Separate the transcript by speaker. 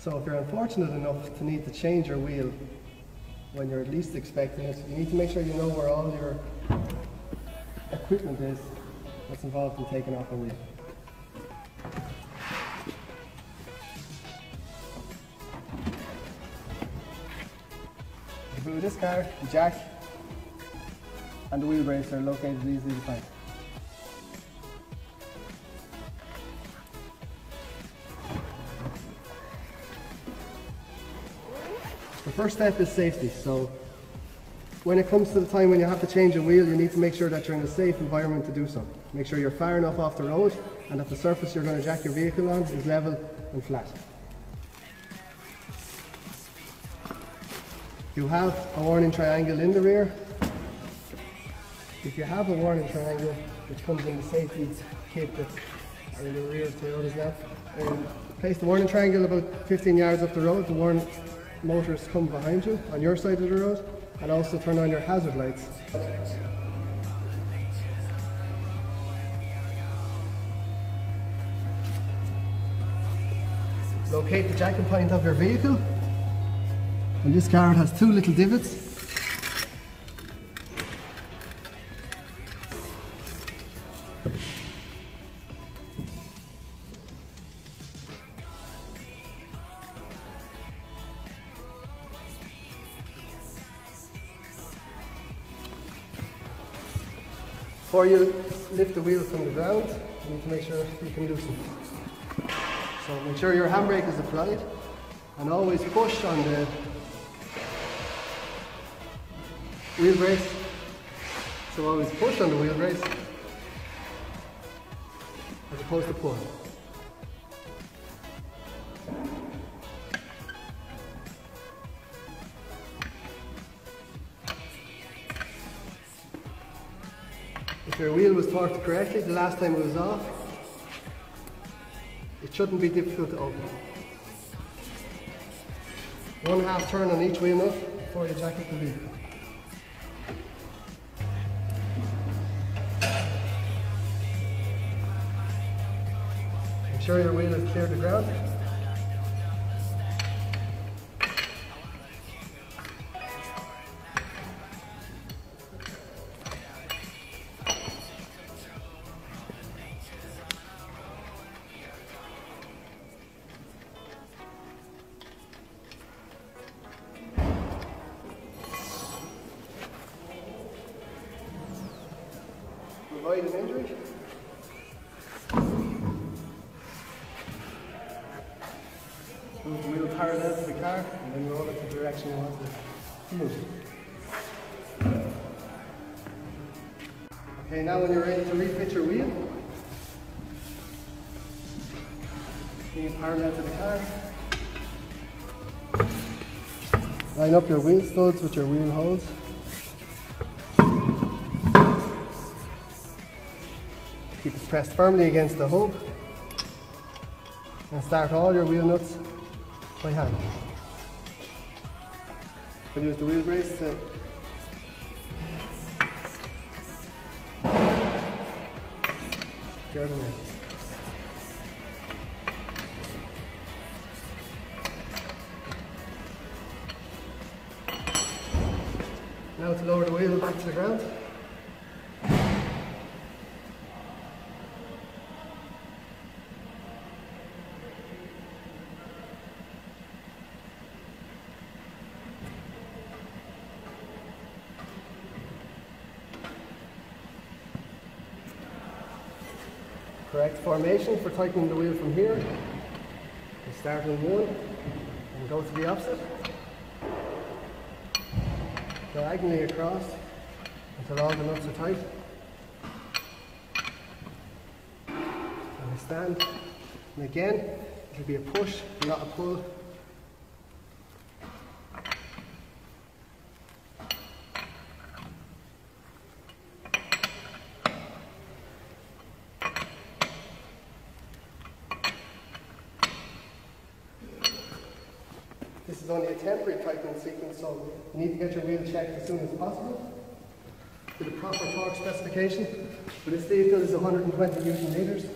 Speaker 1: So if you're unfortunate enough to need to change your wheel when you're at least expecting it, you need to make sure you know where all your equipment is that's involved in taking off a wheel. If this car, the jack and the wheel brace are located easily to find. First step is safety. So when it comes to the time when you have to change a wheel, you need to make sure that you're in a safe environment to do so. Make sure you're far enough off the road and that the surface you're going to jack your vehicle on is level and flat. You have a warning triangle in the rear. If you have a warning triangle, which comes in the safety kit that are in the rear of Toyotas now, um, place the warning triangle about 15 yards up the road. The warning motorists come behind you on your side of the road and also turn on your hazard lights. Locate the jacking point of your vehicle. And this car has two little divots. Before you lift the wheel from the ground, you need to make sure you can loosen. So make sure your handbrake is applied and always push on the wheel brace. So always push on the wheel brace as opposed to pull. Your wheel was torqued correctly the last time it was off, it shouldn't be difficult to open. One half turn on each wheel nut before you jack it the vehicle. Make sure your wheel is clear to ground. Avoid an injury. Move the wheel parallel to the car and then roll it the direction you want to move. Okay, now when you're ready to refit your wheel, bring it parallel to the car. Line up your wheel studs with your wheel holes. Keep it pressed firmly against the hub. And start all your wheel nuts by hand. We'll use the wheel brace to get them in. Now to lower the wheel back to the ground. Correct formation for tightening the wheel from here. You start in one and go to the opposite. Diagonally across until all the nuts are tight. And we stand. And again, it'll be a push, not a pull. Is only a temporary tightening sequence, so you need to get your wheel checked as soon as possible. With the proper torque specification. For this vehicle is 120 newton meters.